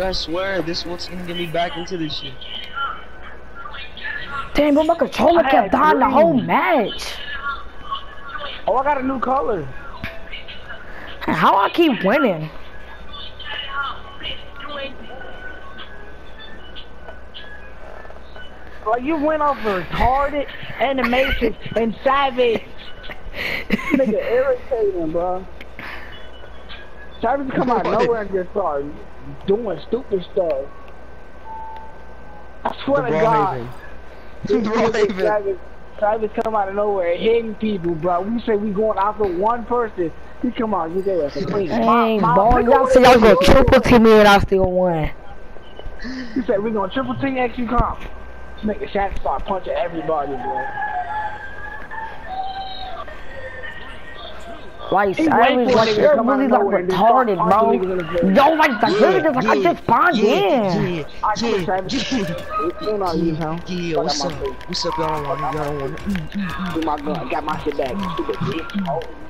Dude, I swear, this what's gonna get me back into this shit. Damn, but my controller I kept dying the whole match. Oh, I got a new color. How I keep winning? Like you went off a retarded animation and savage. Nigga irritating, bro. Savage come out of nowhere and just start doing stupid stuff. I swear to God. The ball This nigga even. Travis, Travis come out of nowhere hitting people, bro. We say we going after one person. He come out, you get us a clean. Dang, boy, y'all say y'all gonna triple team me and I still won. He said we gonna triple team X you comp. Nigga Shaq start punching everybody, bro. Like, He wait for like, you're come really like nowhere and just start retarded, bro. niggas in the face. Yo, like, the really just like, I just spawned yeah, in. Yeah, I quit yeah, yeah, You know you, huh? yeah, what's up? What's up, y'all don't want it, y'all don't want it. Do my gun. Got my shit back. Stupid bitch.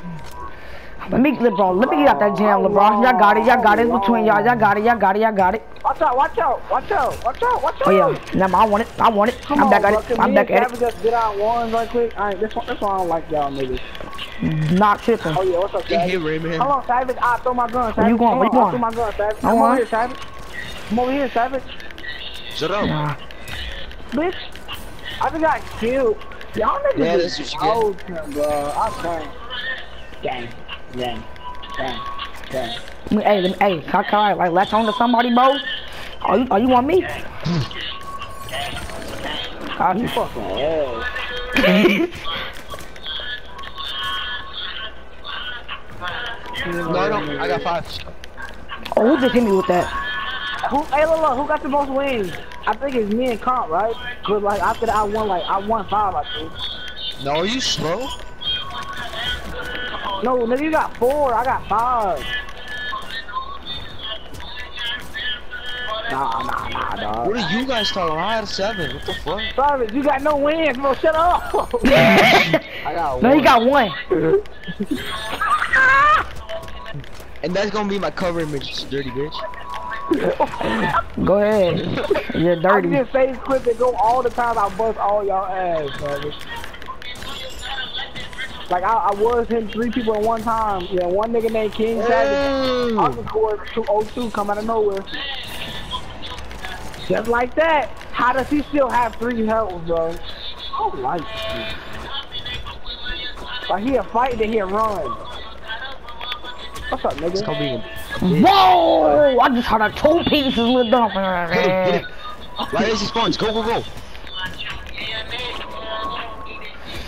Let me, LeBron, let me get out that jam, LeBron. Y'all got it, y'all got it. It's between y'all, y'all got it, y'all got it, y'all got it. Watch out, watch out, watch out, watch out, watch out. Oh, yeah. Nah, I want it, I want it. Come I'm on, back bro. at it, Can I'm back at it. just get out one right quick? I ain't, this one, this one I don't like y'all niggas. Not tripping. Oh yeah, what's up, Hey, Savage? hey, Rayman. Hold on, Savage. I throw my gun, Savage. you going? Hold Where you on, I going? throw my gun, Savage. I Come over here, Savage. Come over here, Savage. Shut up. Nah. Bitch, I just got killed. Y'all niggas Yeah, is that's what you get. joking, bro. I can't. Gang, gang, gang, gang. Let Hey, let me, hey, can I, can I like latch on to somebody, bro? Oh, you, oh, you want me? Ah, You fucking ass. No, I don't. I got five. oh, who just hit me with that? Who, hey, look, look, who got the most wins? I think it's me and Comp, right? But like after that, I won like I won five, I think. No, are you slow? No, nigga, you got four. I got five. Nah, nah, nah, dog. What are you guys talking about? I had seven. What the fuck? Sorry, you got no wins, bro. Shut up. I got one. No, one. you got one. And that's gonna be my cover image, dirty bitch. Go ahead. You're I dirty. can just say quick and go all the time. I bust all y'all ass, brother. Like I, I was hitting three people at one time. Yeah, one nigga named King Savage. Mm. I Hey. record 202 come out of nowhere. Just like that. How does he still have three health, bro? I don't like this. Like he a fight, then he a run. What's up, It's nigga? gonna be a Whoa! I just had a two pieces with them. Get it, get it. Right as he spawns. Go, go, go.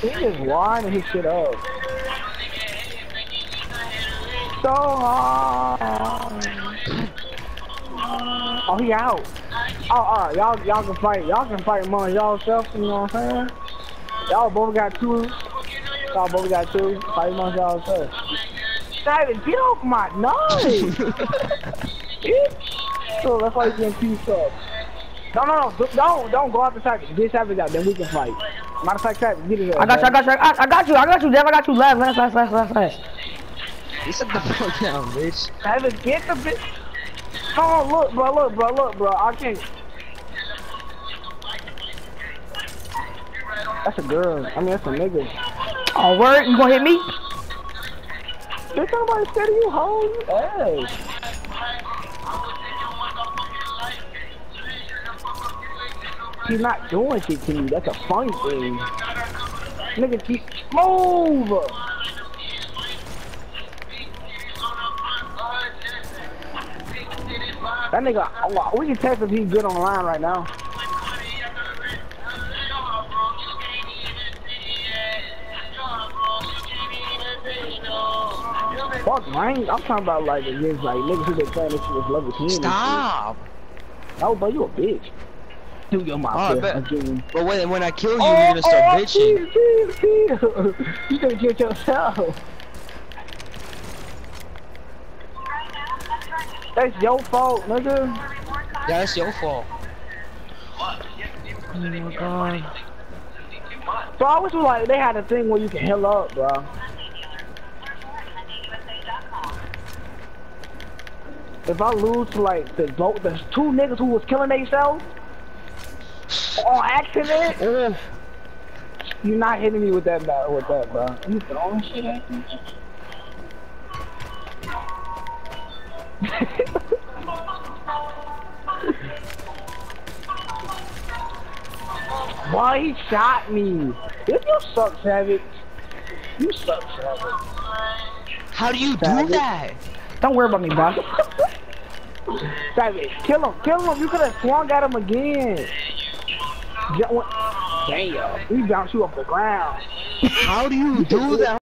He just winding his shit up. So hard. Oh, he out. Oh, alright, y'all, y'all can fight. Y'all can fight among y'all self. You know what I'm saying? Y'all both got two. Y'all both got two. Fight among y'all self. David, get off my nose. so that's why you getting pieced up. No, no, no, don't, don't go out the second. Get Savage out, then we can fight. Matter of fact, Savage, get his ass. I got you, I got you, I, I got you, I got you, Dev, I got you, last, last, last, last, last, last. You set the fuck down, bitch. Savage, get the bitch. Oh, look, bro, look, bro, look, bro. I can't. That's a girl. I mean, that's a nigga. Oh, word, you gonna hit me? Bitch, somebody said you hoe, you ass. He's not doing shit to me. That's a funny thing. Nigga, keep move. That nigga, oh, we can test if he's good online right now. Fuck, man. I'm talking about like against like niggas who been playing this shit with level 10. and shit. Stop. Oh, but you a bitch. Do your mouth. Oh, bet. But when, when I kill you, Oh, you're gonna start oh, oh bitching. chill, chill, chill. You could kill yourself. That's your fault, nigga. Yeah, that's your fault. Oh my god. So I was like, they had a thing where you can heal up, bro. If I lose to like the both the two niggas who was killing themselves on accident, you're not hitting me with that bro, with that, bro. You throwing shit at me? Why he shot me? If you suck, Savage. You suck, Savage. how do you do that? Don't worry about me, bro. Savage, kill him, kill him. You could have swung at him again. Damn, we bounced you off the ground. How do you do that?